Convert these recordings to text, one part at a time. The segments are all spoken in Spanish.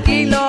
tranquilo.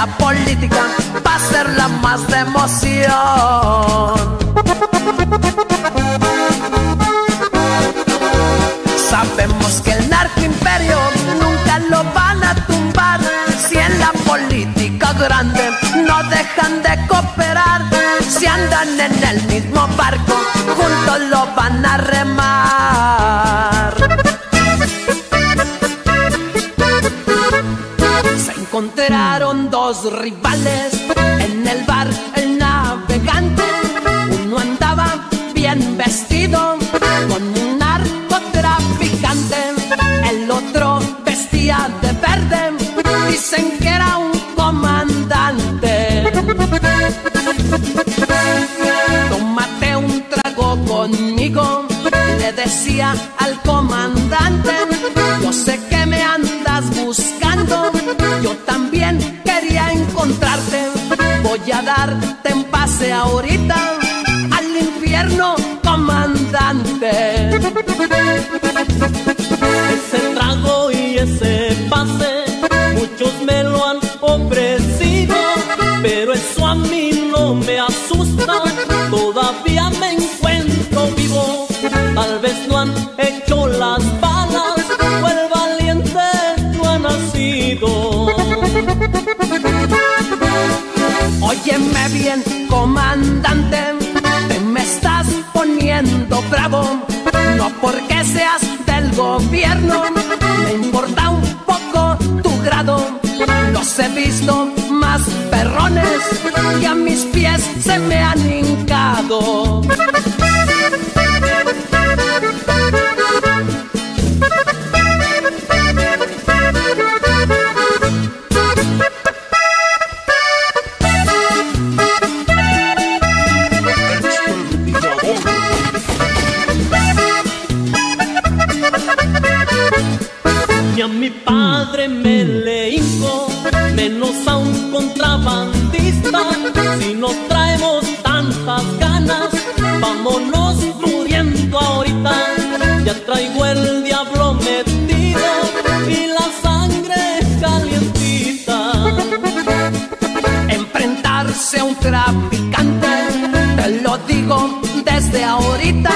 la política va a ser la más de emoción. Sabemos que el narcoimperio nunca lo van a tumbar si en la política grande no dejan de cooperar. Si andan en el mismo barco, juntos lo van a remar. aos rivais. Si no traemos tantas ganas, vámonos muriendo ahorita. Ya traigo el diablo metido y la sangre calientita. enfrentarse a un traficante, te lo digo desde ahorita,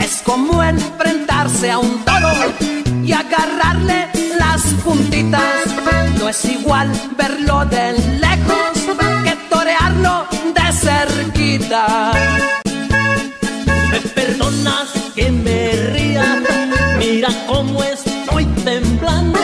es como enfrentarse a un toro y agarrarle las puntitas. Es igual verlo de lejos que torearlo de cerquita. Me perdonas que me ría, mira cómo estoy temblando,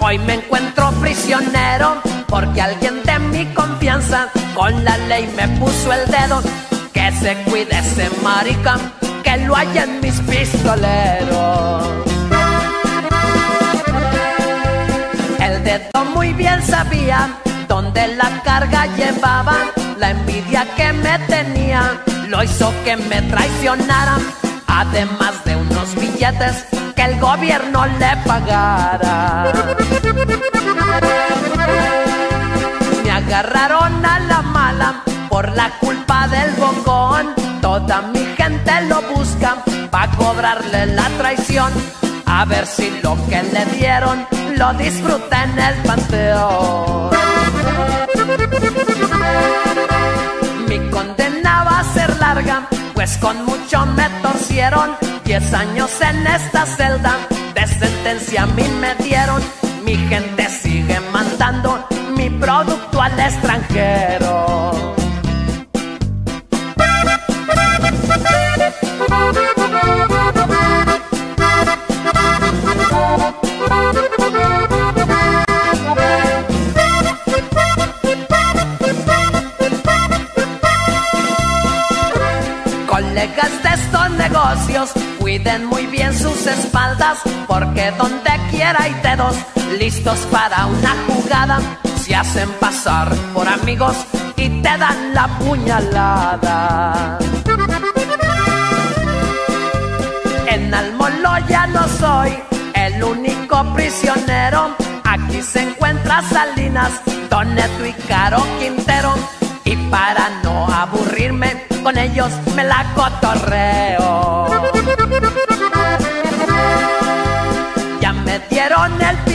Hoy me encuentro prisionero porque alguien de mi confianza con la ley me puso el dedo. Que se cuide ese marica, que lo hay en mis pistoleros. El dedo muy bien sabía dónde la carga llevaba, la envidia que me tenía lo hizo que me traicionara, además de unos billetes que el gobierno le pagara. Me agarraron a la mala por la culpa del bocón. Toda mi gente lo busca para cobrarle la traición. A ver si lo que le dieron lo disfruta en el panteón. Mi condena va a ser larga, pues con mucho me torcieron. Diez años en esta celda, de sentencia a mí me dieron. Mi gente sigue mandando mi producto al extranjero. Listos para una jugada. Se hacen pasar por amigos y te dan la puñalada. En Almoloya no soy el único prisionero. Aquí se encuentra Salinas, Doneto y Caro Quintero. Y para no aburrirme, con ellos me la cotorreo. Ya me dieron el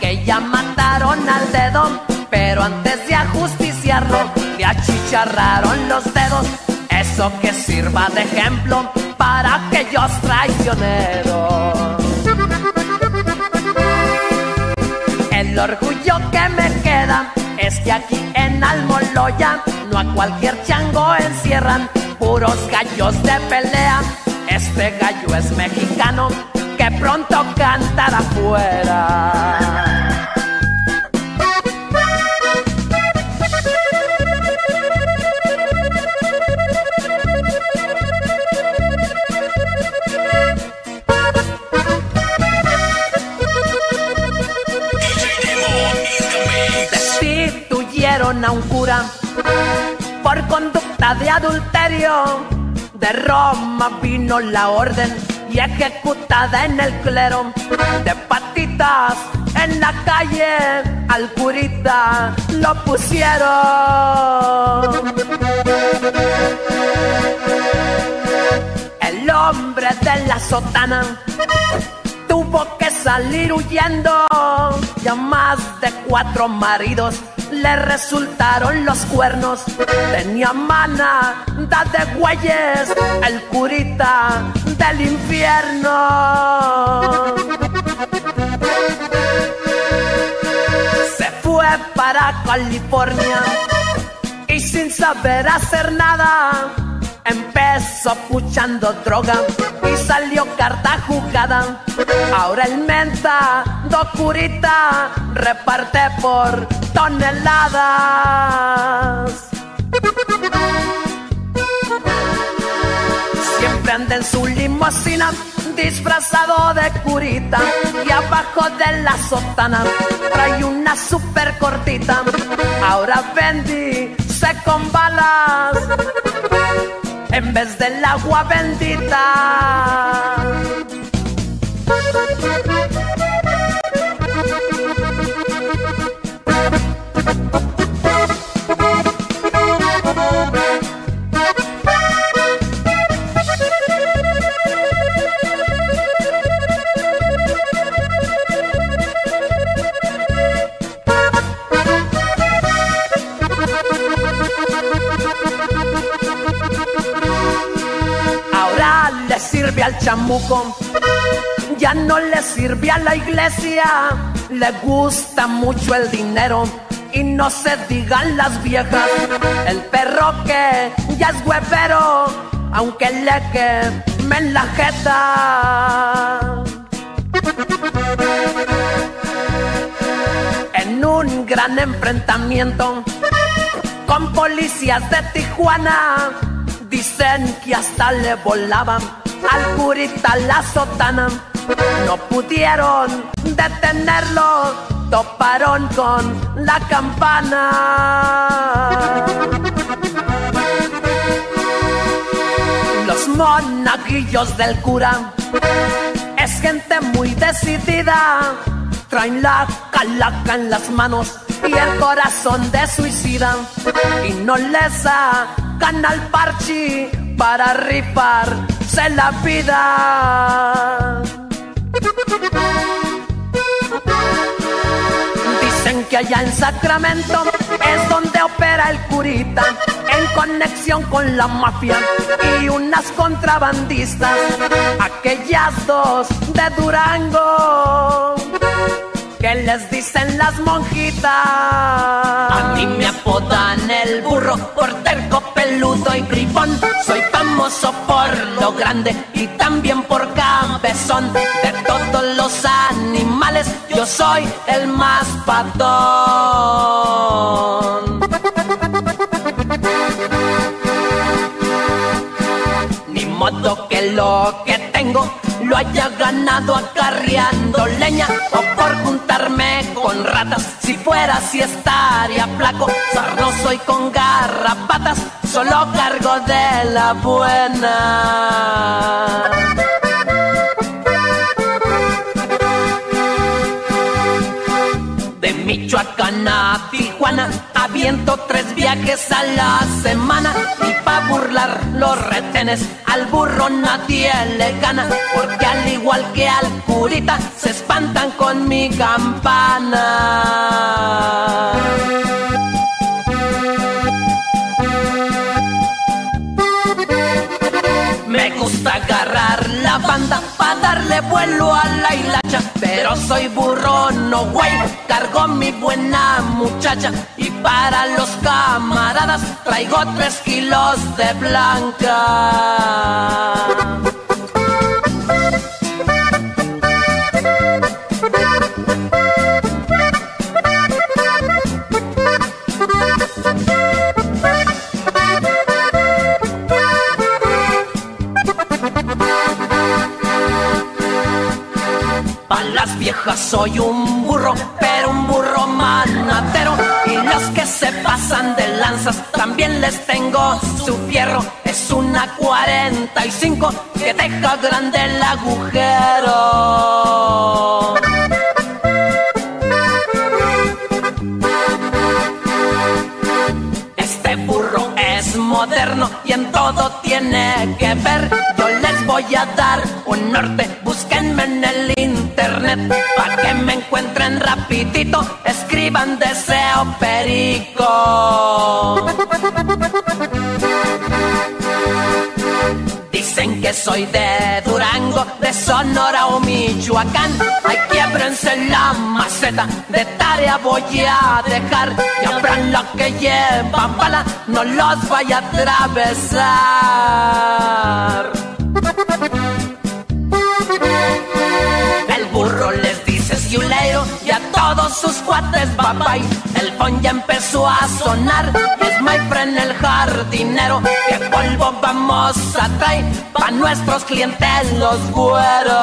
que ya mataron al dedo. Pero antes de ajusticiarlo, le achicharraron los dedos. Eso que sirva de ejemplo para aquellos traicioneros. El orgullo que me queda Es que aquí en Almoloya no a cualquier chango encierran, puros gallos de pelea. Este gallo es mexicano que pronto cantará afuera. a un cura por conducta de adulterio. De Roma vino la orden y ejecutada en el clero. De patitas en la calle al curita lo pusieron. El hombre de la sotana tuvo que salir huyendo. Ya más de cuatro maridos le resultaron los cuernos. Tenía mana, da de güeyes, el curita del infierno. Se fue para California y sin saber hacer nada Empezó puchando droga y salió carta jugada. Ahora el menta, docurita, reparte por toneladas. Siempre anda en su limosina disfrazado de curita y abajo de la sotana trae una super cortita. Ahora bendice con balas en vez del agua bendita. Al chamuco, ya no le sirve a la iglesia, le gusta mucho el dinero. Y no se digan las viejas, el perro que ya es huevero, aunque le quemen la jeta. En un gran enfrentamiento con policías de Tijuana, dicen que hasta le volaban al curita la sotana. No pudieron detenerlo, toparon con la campana. Los monaguillos del cura es gente muy decidida. Traen la calaca en las manos y el corazón de suicida. Y no les sacan al parchi para rifar la vida. Dicen que allá en Sacramento es donde opera el curita, en conexión con la mafia y unas contrabandistas, aquellas dos de Durango. ¿Qué les dicen las monjitas? A mí me apodan el burro por terco, peludo y bribón. Por lo grande y también por cabezón. De todos los animales, yo soy el más patón. Ni modo que lo que tengo lo haya ganado acarreando leña o por juntarme con ratas. Si fuera así estaría flaco, sarnoso y con garrapatas, solo cargo de la buena. De Michoacán a Tijuana, aviento tres viajes a la semana burlar los retenes al burro nadie le gana, porque al igual que al curita se espantan con mi campana. Me gusta agarrar banda para darle vuelo a la hilacha. Pero soy burro, no güey, cargó mi buena muchacha y para los camaradas traigo tres kilos de blanca. soy un burro, se pasan de lanzas, también les tengo su fierro. Es una 45 que deja grande el agujero. Este burro es moderno y en todo tiene que ver. Yo les voy a dar un norte, búsquenme en el internet para que me encuentren rapidito, escriban deseo perico. Dicen que soy de Durango, de Sonora o Michoacán. Hay quiebrense en la maceta, de tarea voy a dejar. Y abran lo que llevan bala, no los vaya a atravesar. Sus cuates bye El phone ya empezó a sonar es my friend el jardinero. Que polvo vamos a traer pa' nuestros clientes los güeros.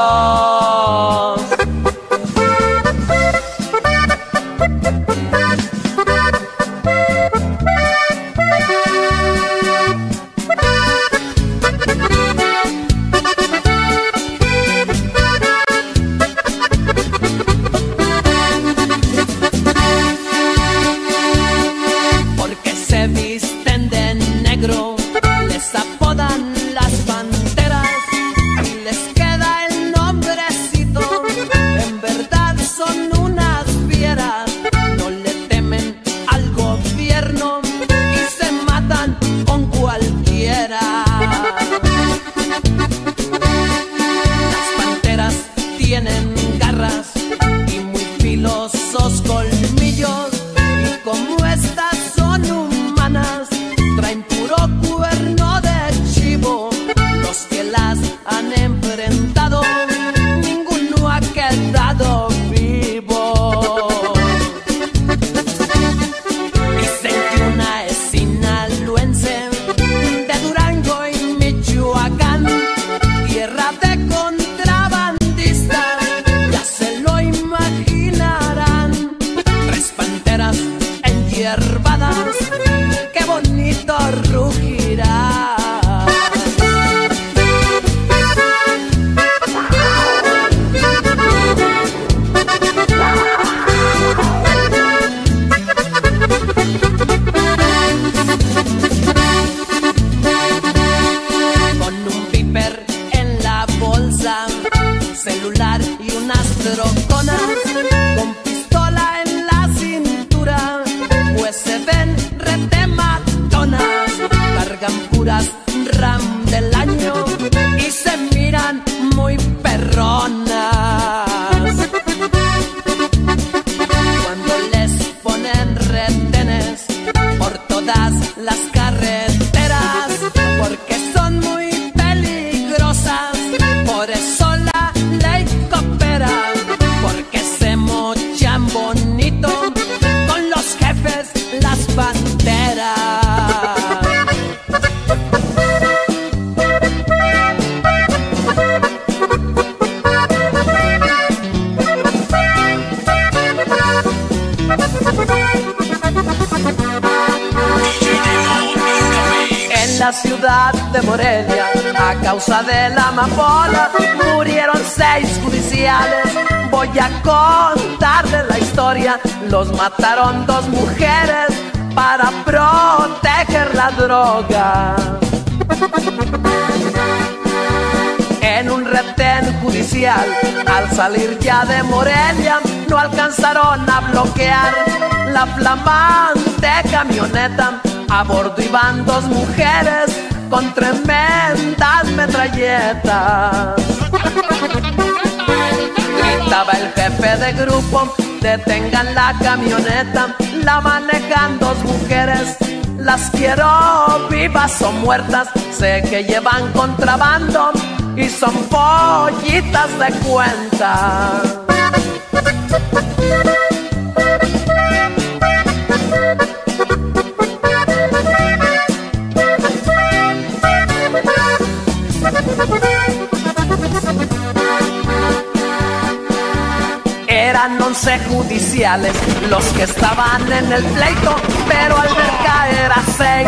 Los mataron dos mujeres para proteger la droga. En un retén judicial, al salir ya de Morelia, no alcanzaron a bloquear la flamante camioneta. A bordo iban dos mujeres con tremendas metralletas. Gritaba el jefe de grupo, detengan la camioneta, la manejan dos mujeres. Las quiero vivas o muertas, sé que llevan contrabando y son pollitas de cuenta. Eran once judiciales los que estaban en el pleito, pero al ver caer a seis,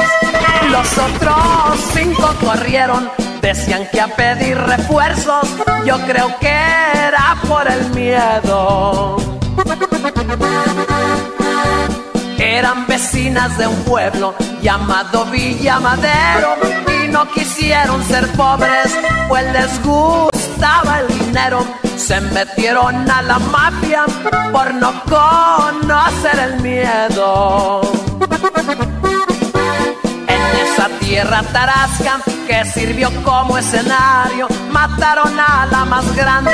los otros cinco corrieron. Decían que a pedir refuerzos, yo creo que era por el miedo. Eran vecinas de un pueblo llamado Villa Madero y no quisieron ser pobres, pues les gustaba el dinero. Se metieron a la mafia por no conocer el miedo. En esa tierra tarasca que sirvió como escenario, mataron a la más grande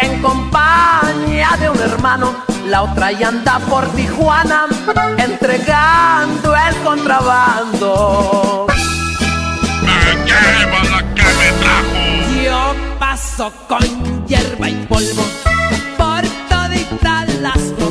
en compañía de un hermano la otra ya anda por Tijuana entregando el contrabando. Me lleva la que me trajo. Yo paso con hierba y polvo. Por toditas las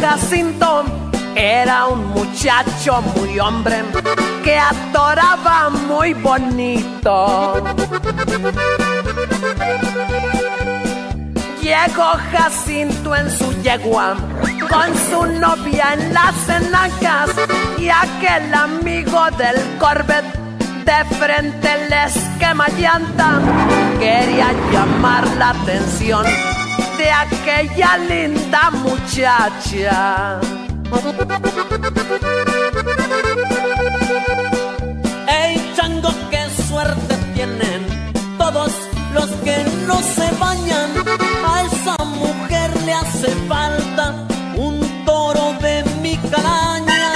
Jacinto. Era un muchacho muy hombre que atoraba muy bonito. Llegó Jacinto en su yegua con su novia en las enacas y aquel amigo del Corvette de frente les quema llanta. Quería llamar la atención de aquella linda muchacha. ¡Ey, chango, qué suerte tienen todos los que no se bañan! A esa mujer le hace falta un toro de mi calaña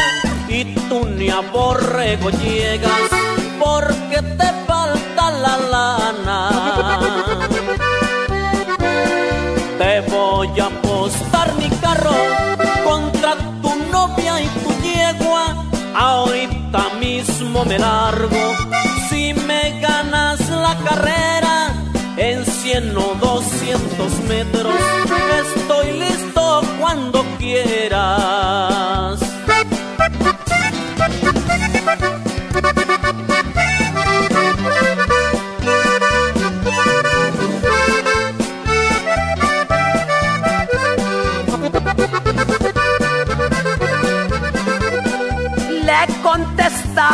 y tú ni a borrego llegas. Mismo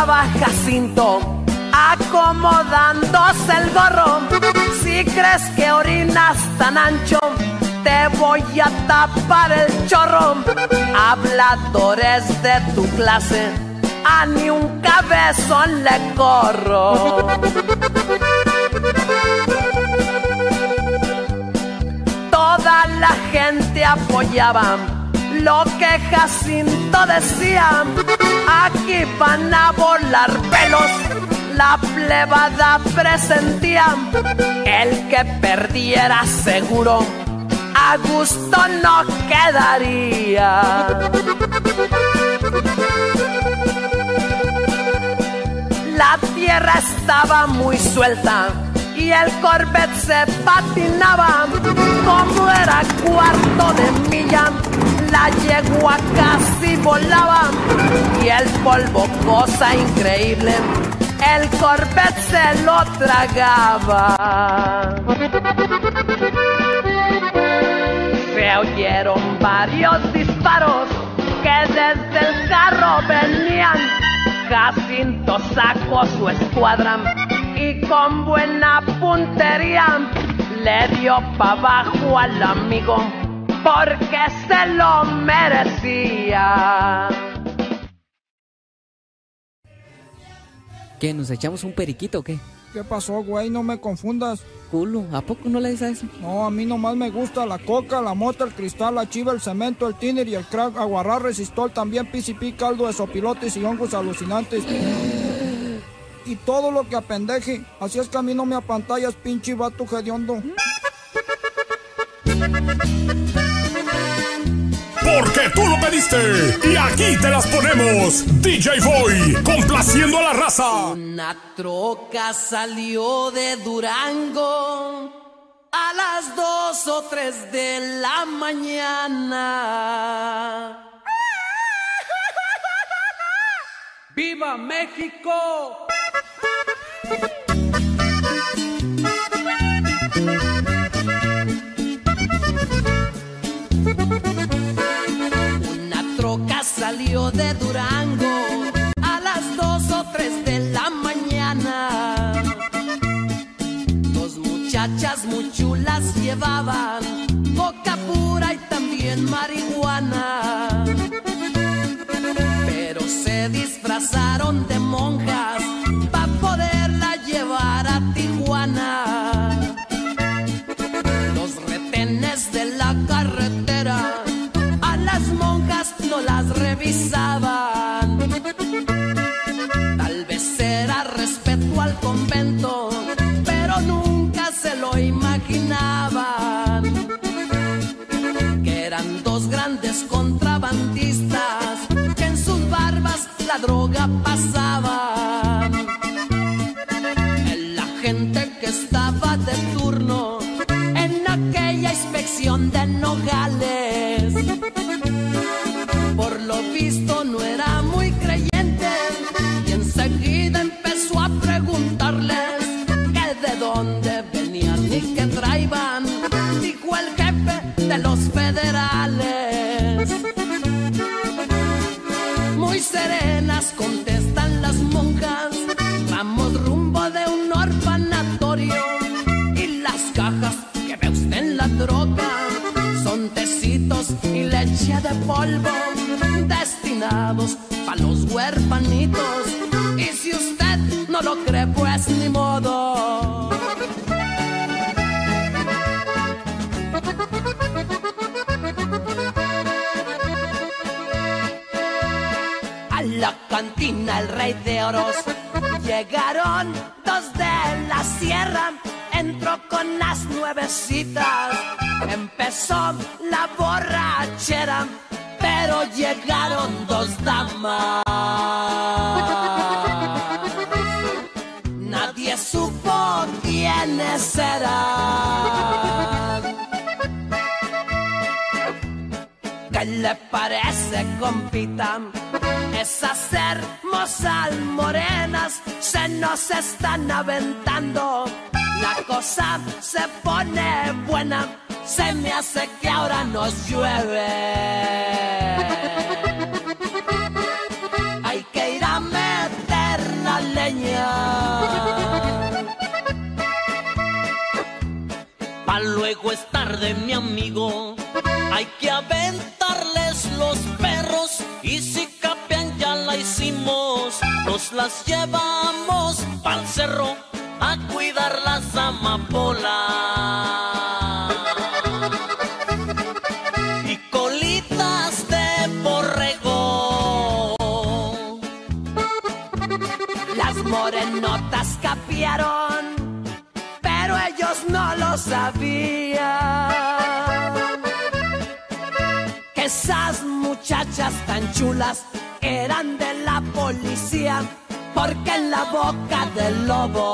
Jacinto, acomodándose el gorro. Si crees que orinas tan ancho, te voy a tapar el chorro. Habladores de tu clase, a ni un cabezón le corro. Toda la gente apoyaba lo que Jacinto decía. Aquí van a volar pelos, la plebada presentía. El que perdiera seguro, a gusto no quedaría. La tierra estaba muy suelta y el Corvette se patinaba como era cuarto de milla. La yegua casi volaba y el polvo, cosa increíble, el Corvette se lo tragaba. Se oyeron varios disparos que desde el carro venían. Jacinto sacó su escuadra y con buena puntería le dio pa' abajo al amigo porque se lo merecía. ¿Qué? ¿Nos echamos un periquito o qué? ¿Qué pasó, güey? No me confundas. Culo, ¿a poco no le dices eso? No, a mí nomás me gusta la coca, la mota, el cristal, la chiva, el cemento, el tiner y el crack, aguarrar, resistol, también PCP, caldo de sopilotes y hongos alucinantes. y todo lo que apendeje. Así es que a mí no me apantallas, pinche vato hediondo. Porque tú lo pediste y aquí te las ponemos. DJ Boy, complaciendo a la raza. Una troca salió de Durango a las dos o tres de la mañana. ¡Viva México! Salió de Durango a las dos o tres de la mañana. Dos muchachas muy chulas llevaban coca pura y también marihuana. Pero se disfrazaron de monjas para poderla y si capean ya la hicimos. Nos las llevamos pa'l cerro a cuidar las amapolas. Y colitas de borrego. Las morenotas capiaron, pero ellos no lo sabían. Tan chulas eran de la policía, porque en la boca del lobo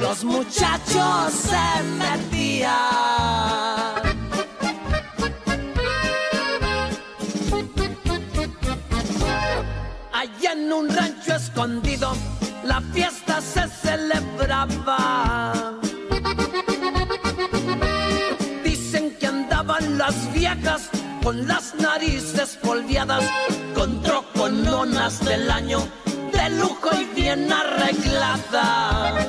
los muchachos se metían. Allá en un rancho escondido, la fiesta se celebraba. Con las narices polviadas, con trocononas del año, de lujo y bien arregladas.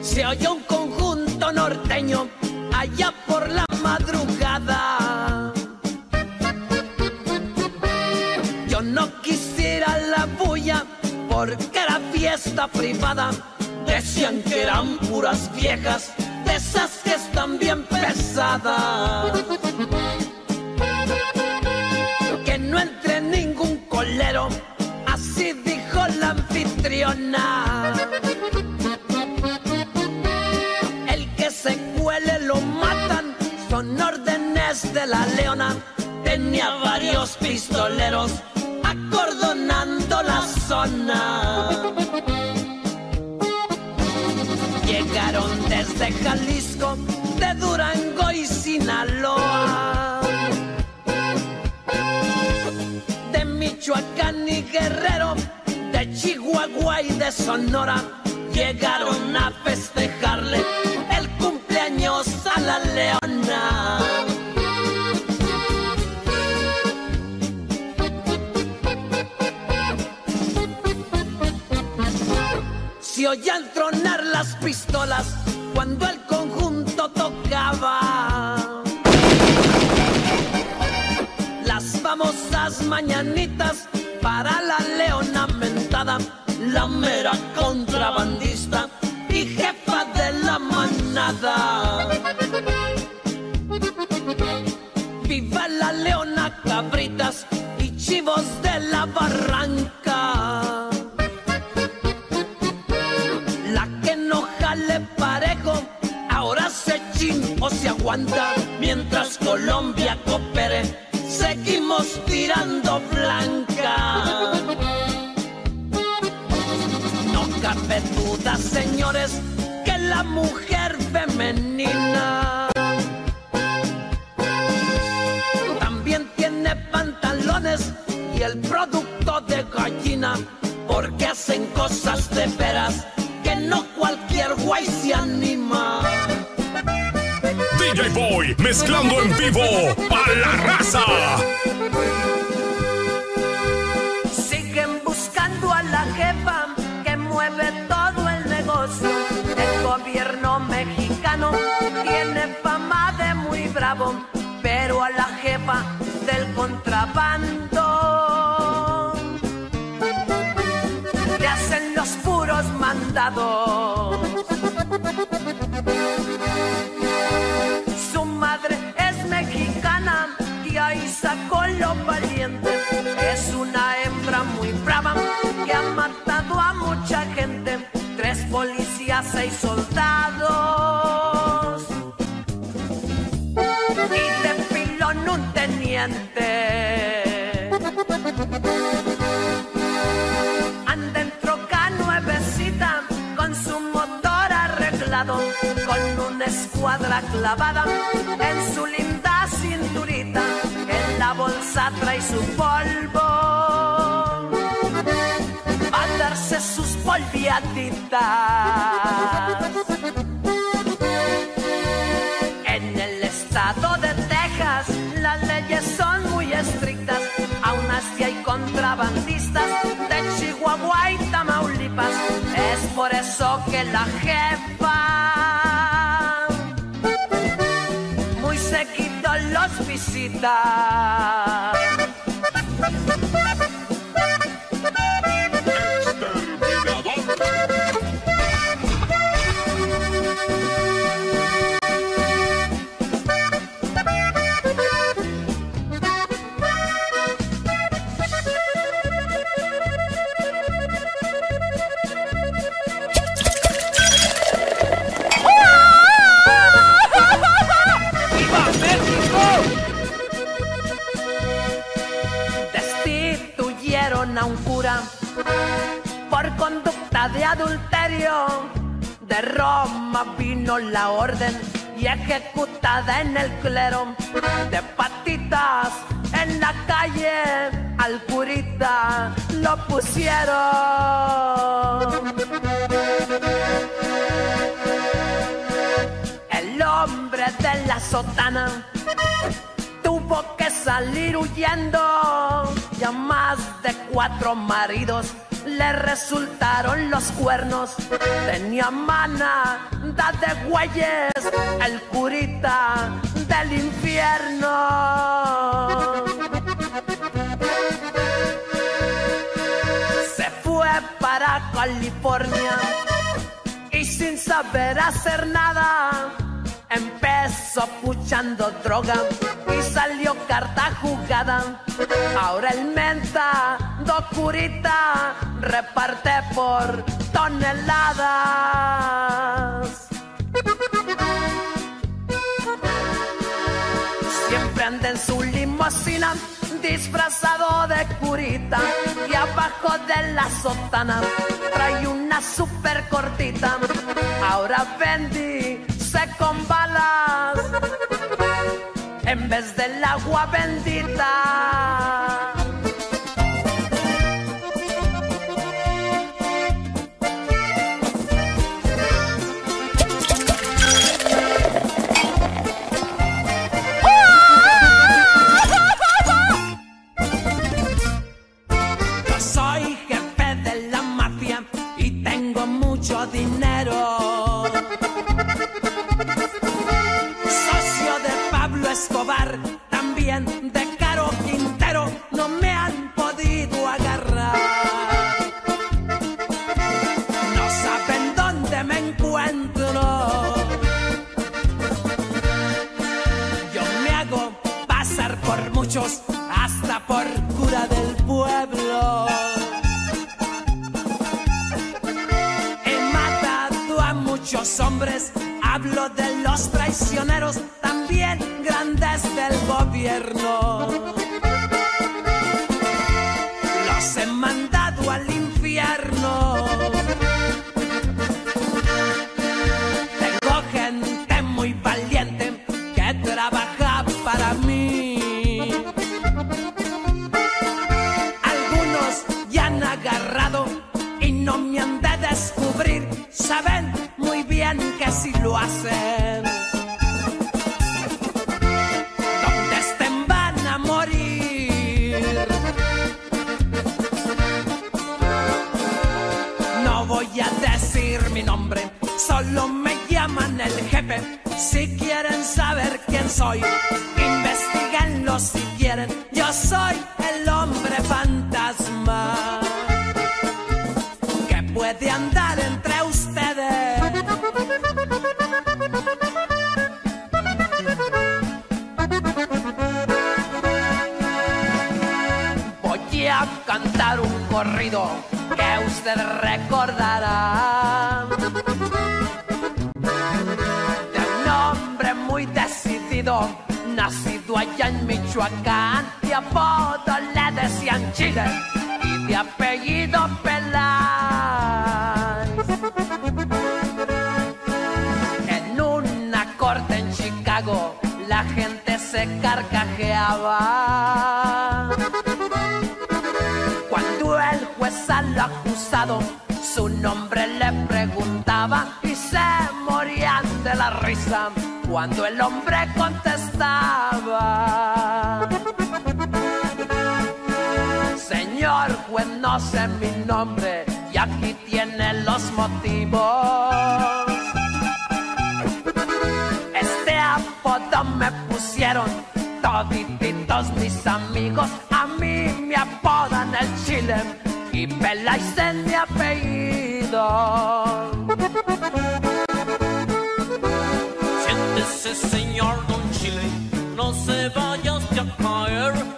Se oyó un conjunto norteño allá por la madrugada. Yo no quisiera la bulla porque era fiesta privada. Decían que eran puras viejas, de esas que están bien pesadas. Que no entre ningún colero, así dijo la anfitriona. El que se cuele lo matan, son órdenes de la leona. Tenía varios pistoleros acordonando la zona. Desde Jalisco, de Durango y Sinaloa. De Michoacán y Guerrero, de Chihuahua y de Sonora. Llegaron a festejarle el cumpleaños a la leona. Se oían tronar las pistolas cuando el conjunto tocaba. Las famosas mañanitas para la leona mentada, la mera contrabandista y jefa de la manada. Viva la leona cabritas y chivos de la barranca. Mientras Colombia coopere, seguimos tirando blanca. No cabe duda, señores, que la mujer femenina también tiene pantalones y el producto de gallina, porque hacen cosas de veras que no cualquier guay se anima. DJ Boy mezclando en vivo para la raza. Siguen buscando a la jefa que mueve todo el negocio. El gobierno mexicano tiene fama de muy bravo, pero a la jefa del contrabando le hacen los puros mandados. Policías, seis soldados. Y de un teniente. Anda en troca nuevecita con su motor arreglado, con una escuadra clavada en su linda cinturita. En la bolsa trae su polvo sus polviaditas. En el estado de Texas las leyes son muy estrictas, aún así hay contrabandistas de Chihuahua y Tamaulipas. Es por eso que la jefa muy seguido los visita. Vino la orden y ejecutada en el clero. De patitas en la calle al curita lo pusieron. El hombre de la sotana tuvo que salir huyendo. Ya más de cuatro maridos le resultaron los cuernos. Tenía mana da de güeyes el curita del infierno. Se fue para California y sin saber hacer nada empezó puchando droga y salió carta jugada. Ahora el menta do curita reparte por toneladas. Siempre anda en su limusina disfrazado de curita y abajo de la sotana trae una super cortita. Ahora con balas en vez del agua bendita. Sé mi nombre y aquí tiene los motivos. Este apodo me pusieron todititos mis amigos. A mí me apodan el chile y Peláez es mi apellido. Siéntese, señor Don Chile, no se vaya usted a caer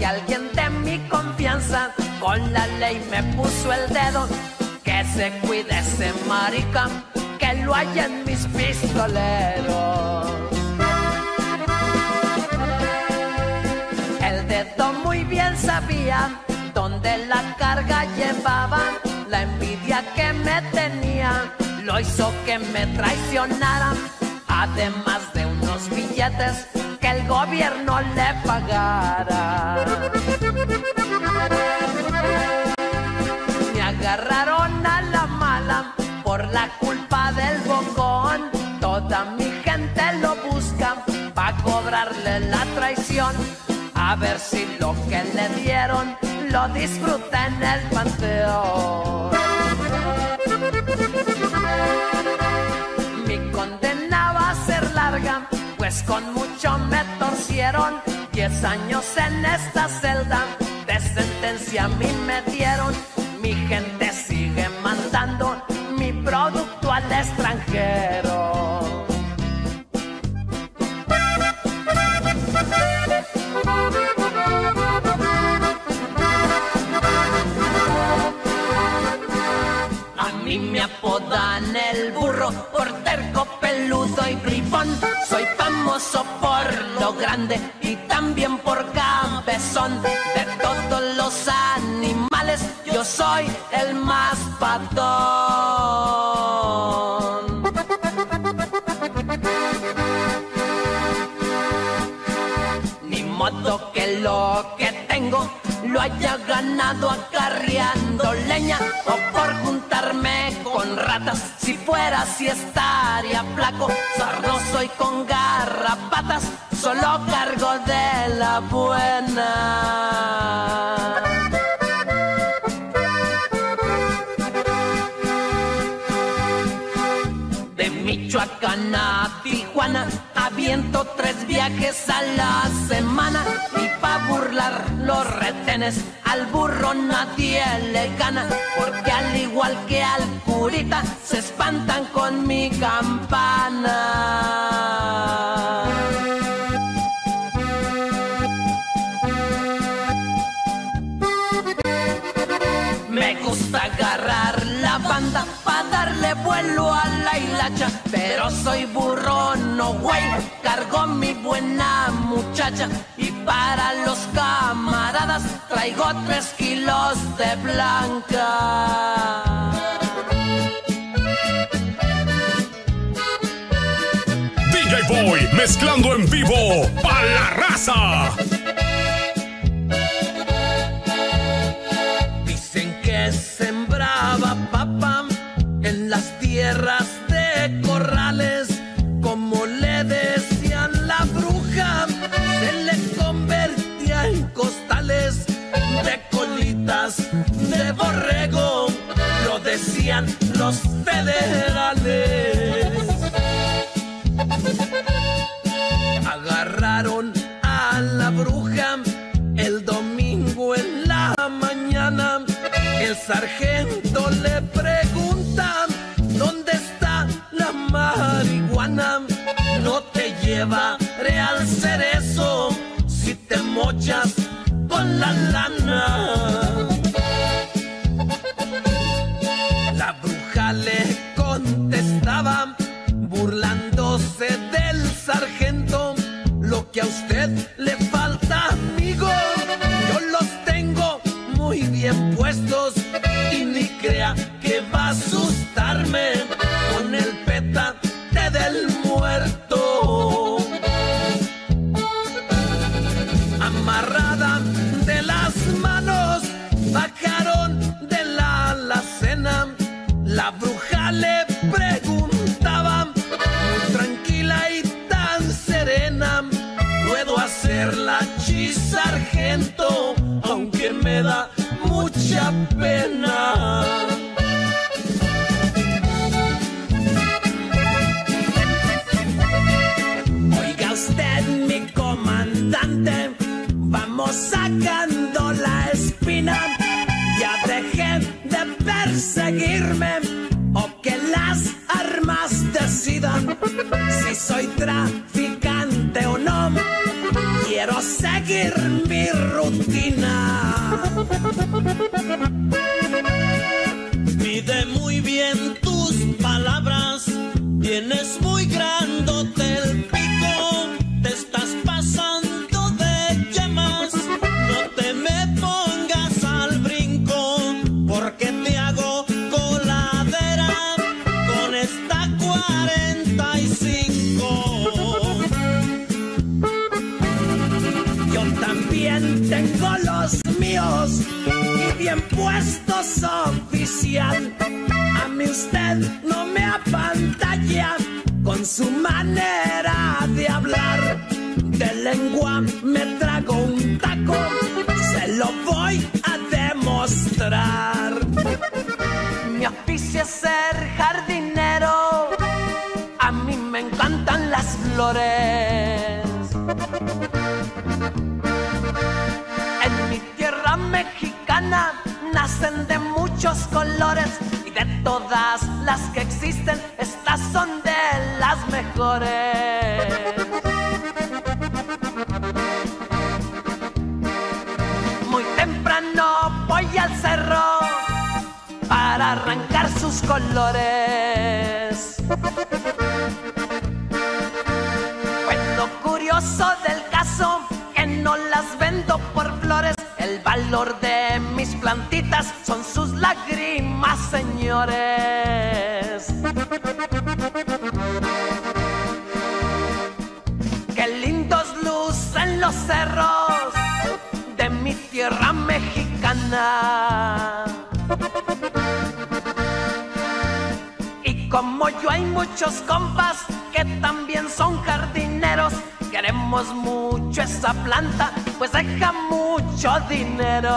porque alguien de mi confianza con la ley me puso el dedo. Que se cuide ese marica, que lo hay en mis pistoleros. El dedo muy bien sabía dónde la carga llevaba. La envidia que me tenía lo hizo que me traicionaran. Además de unos billetes el gobierno le pagara. Me agarraron a la mala por la culpa del bocón. Toda mi gente lo busca para cobrarle la traición. A ver si lo que le dieron lo disfruta en el panteón. Pues con mucho me torcieron. Diez años en esta celda, de sentencia a mí me dieron. Mi gente sigue mandando mi producto al extranjero. A mí me apodan el burro por terco, peludo y bribón. Por lo grande y también por cabezón. De todos los animales, yo soy el más patón. Ni modo que lo que tengo lo haya ganado acarreando leña o Si fuera así estaría flaco, sarnoso y con garrapatas. Solo cargo de la buena. De Michoacán a Tijuana, aviento tres viajes a la semana. Burlar los retenes, al burro nadie le gana. Porque al igual que al curita, se espantan con mi campana. Me gusta agarrar la banda para darle vuelo a la hilacha, pero soy burro, no güey, cargo mi buena muchacha y para los camaradas traigo tres kilos de blanca. DJ Boy mezclando en vivo para la raza. Sargento le pregunta, ¿dónde está la marihuana? No te llevaré al cerezo si te mochas con la lana. La bruja le contestaba, burlándose del sargento, lo que a usted le falta, amigo, yo los tengo muy bien puestos crea si soy traficante o no. Quiero seguir mi rutina. Vendo por flores. El valor de mis plantitas son sus lágrimas, señores. Qué lindos lucen los cerros de mi tierra mexicana. Y como yo hay muchos compas que también son jardineros, queremos mucho esa planta, pues deja mucho dinero.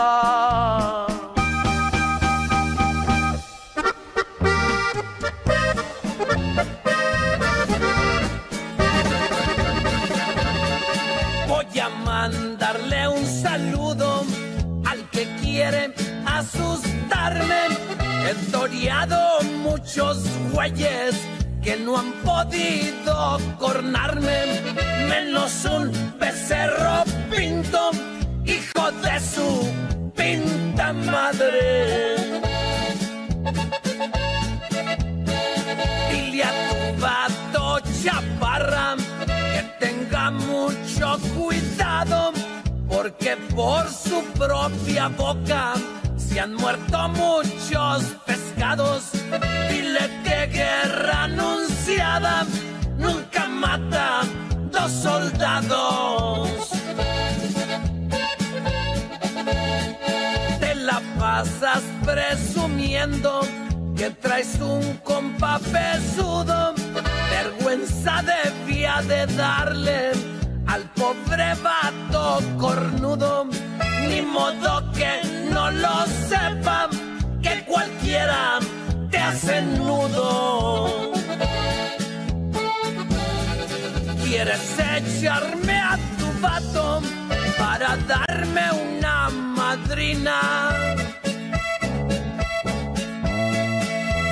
Voy a mandarle un saludo al que quiere asustarme. He toreado muchos güeyes que no han podido cornarme, menos un becerro pinto, hijo de su pinta madre. Dile a tu vato chaparra que tenga mucho cuidado, porque por su propia boca se han muerto muchos pescados. Dile guerra anunciada nunca mata dos soldados. Te la pasas presumiendo que traes un compa pesudo. Vergüenza debía de darle al pobre vato cornudo. Ni modo que no lo sepa, que cualquiera hacen nudo. Quieres echarme a tu vato para darme una madrina.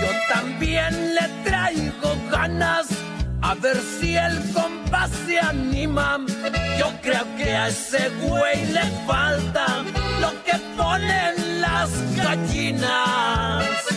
Yo también le traigo ganas a ver si el compás se anima. Yo creo que a ese güey le falta lo que ponen las gallinas.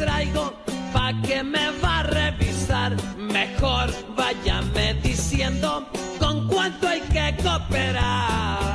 traigo pa' que me va a revisar. Mejor váyame diciendo con cuánto hay que cooperar.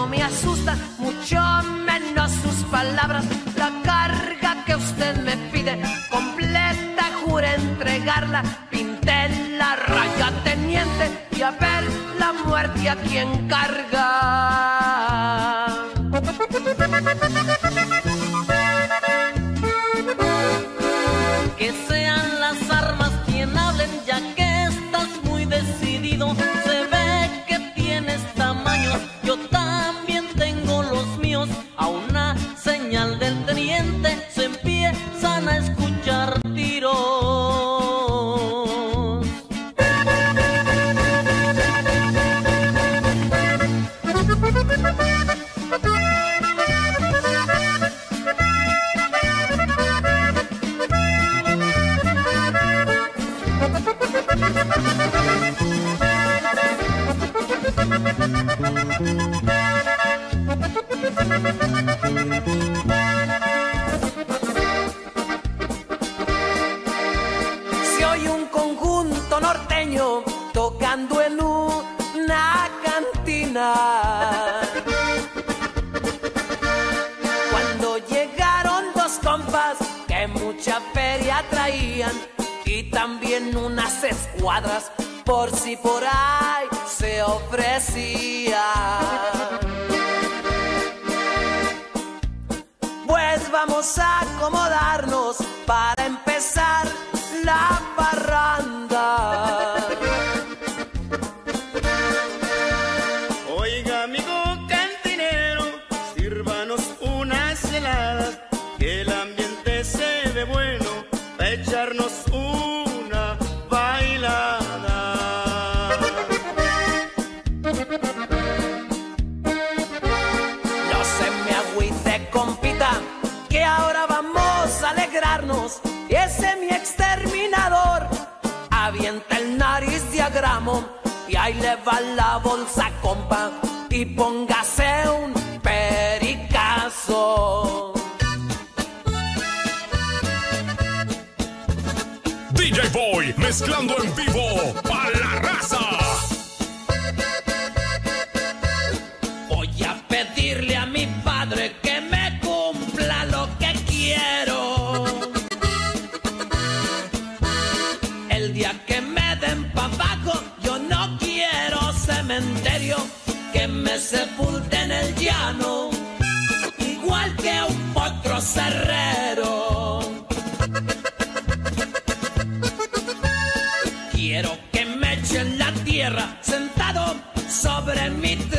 no me asusta mucho menos sus palabras. La carga que usted me pide, completa, jura entregarla. Pinté la raya teniente y a ver la muerte a quien carga. padre que me cumpla lo que quiero. El día que me den pa' abajo, yo no quiero cementerio, que me sepulten el llano, igual que un potro cerrero. Quiero que me echen la tierra sentado sobre mi tierra.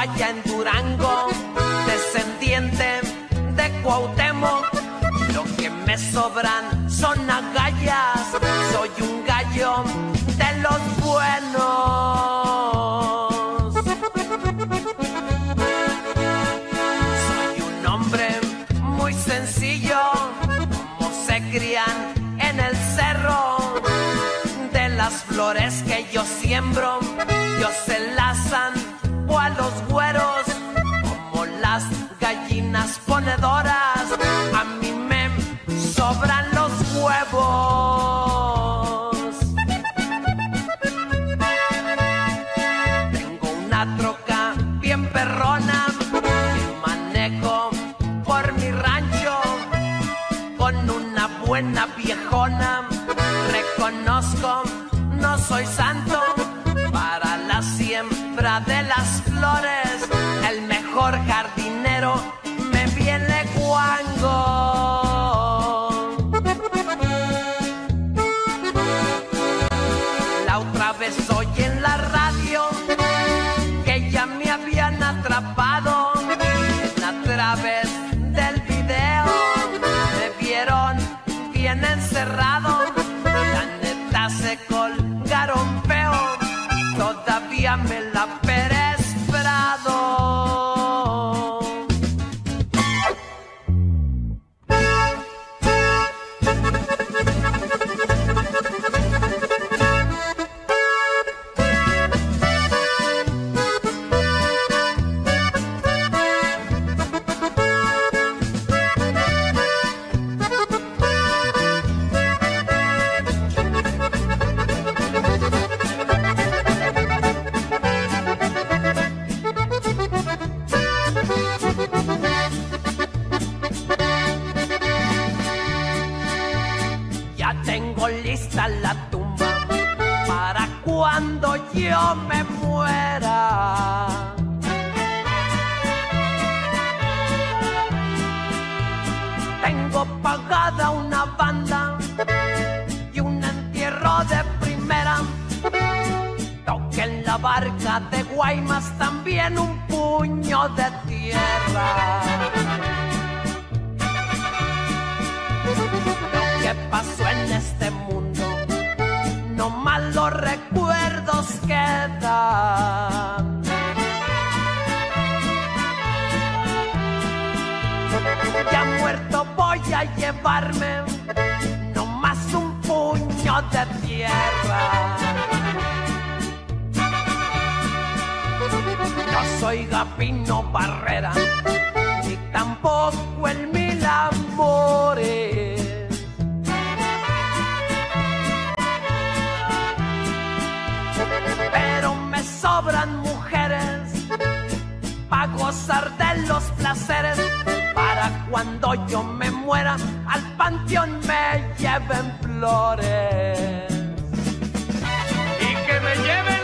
allá en Durango, descendiente de Cuauhtémoc, lo que me sobran barca de Guaymas también un puño de tierra. Lo que pasó en este mundo, no malos recuerdos quedan. Ya muerto voy a llevarme, no más un puño de tierra. Soy Gapino Barrera, ni tampoco el mil amores. Pero me sobran mujeres para gozar de los placeres para cuando yo me muera al panteón me lleven flores. Y que me lleven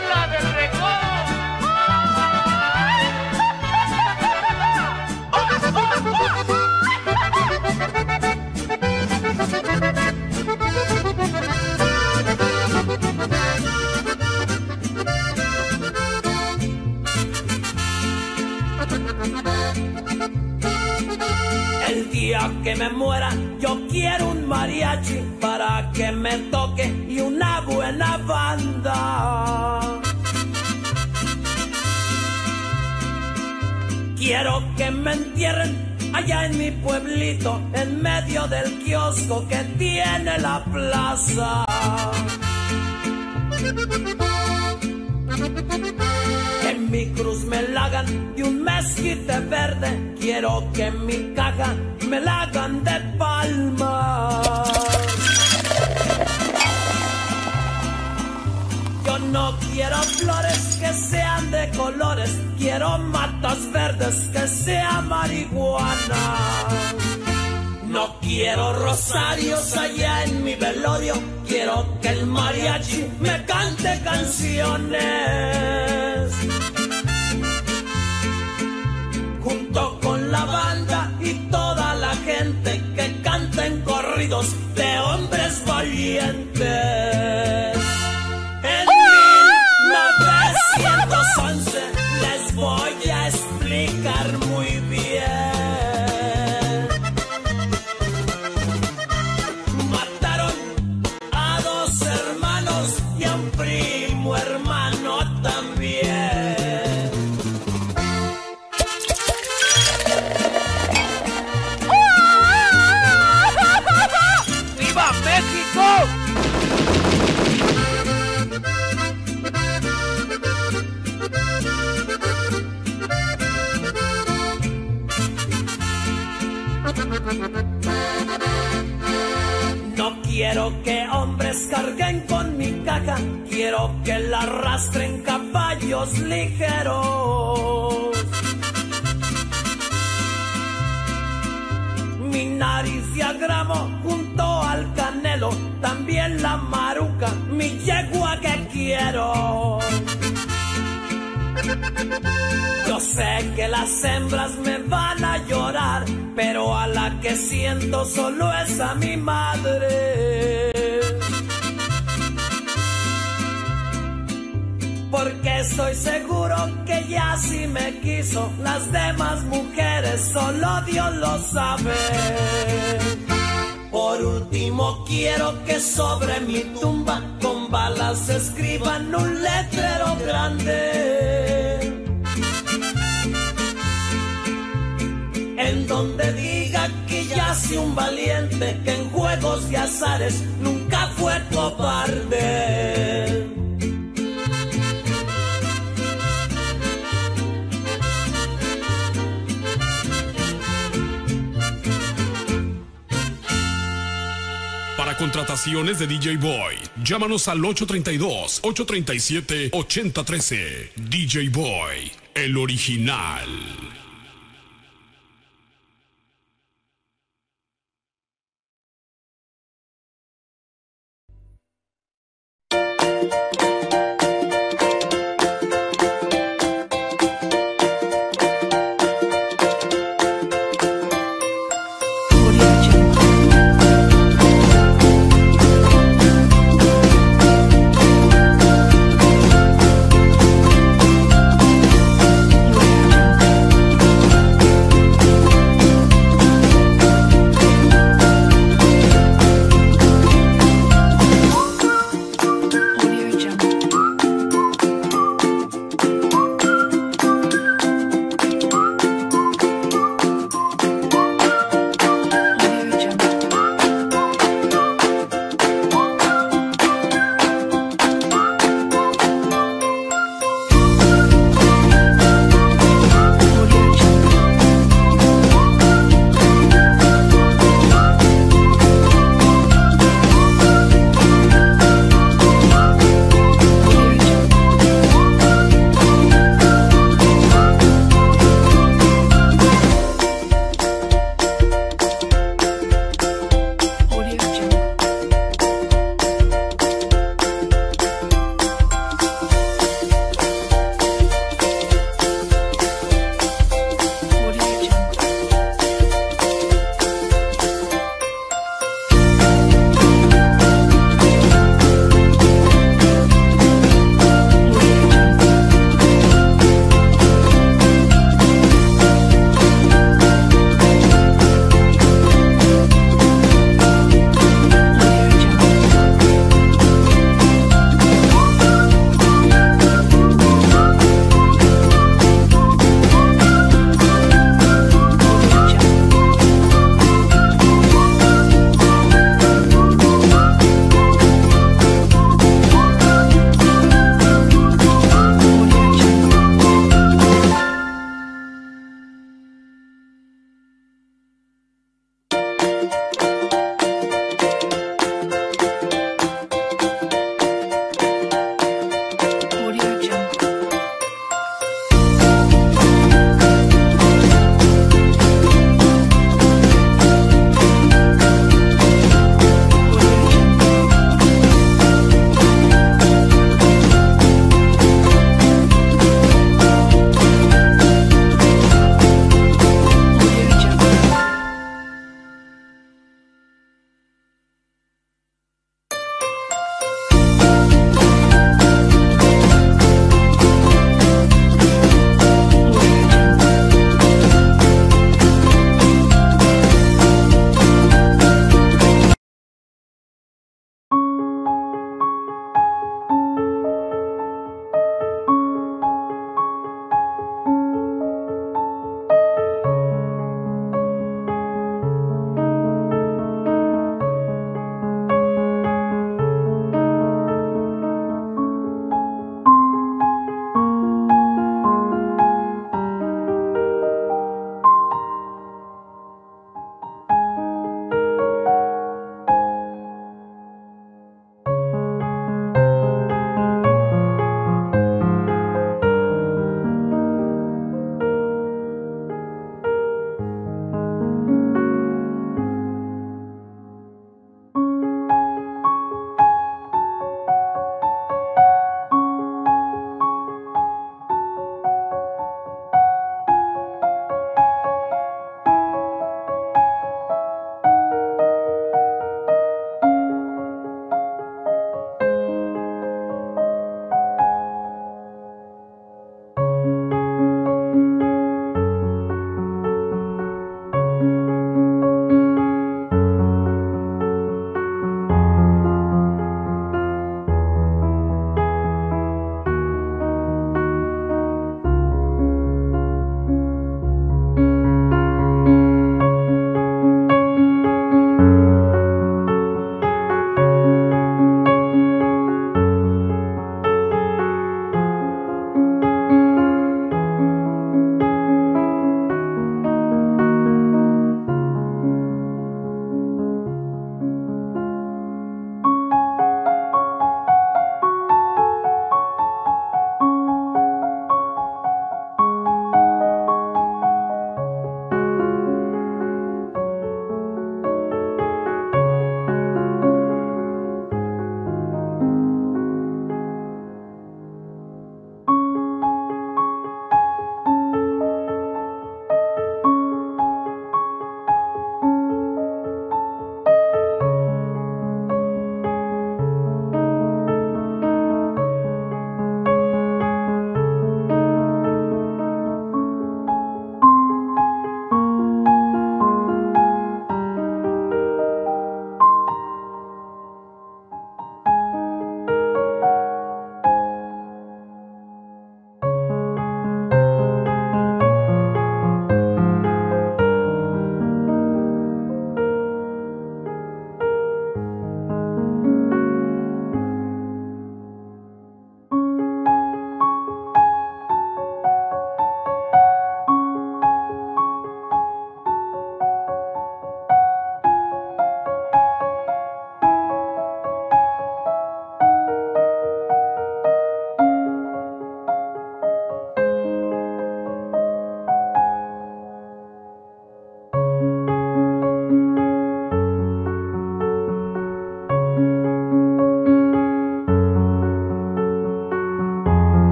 El día que me muera, yo quiero un mariachi para que me toque y una buena banda. Quiero que me entierren allá en mi pueblito, en medio del kiosco que tiene la plaza. Que mi cruz me la hagan de un mezquite verde. Quiero que mi caja me la hagan de palma. No quiero flores que sean de colores. Quiero matas verdes que sean marihuana. No quiero rosarios allá en mi velorio, quiero que el mariachi me cante canciones. Junto con la banda y toda la gente que canten corridos de hombres valientes. Que la arrastren caballos ligeros. Mi nariz de agramo junto al canelo, también la maruca, mi yegua que quiero. Yo sé que las hembras me van a llorar, pero a la que siento solo es a mi madre. Porque estoy seguro que ya si me quiso, las demás mujeres solo Dios lo sabe. Por último quiero que sobre mi tumba con balas escriban un letrero grande. En donde diga que ya soy un valiente que en juegos de azares nunca fue cobarde. Contrataciones de DJ Boy, llámanos al 832-837-8013. DJ Boy, el original.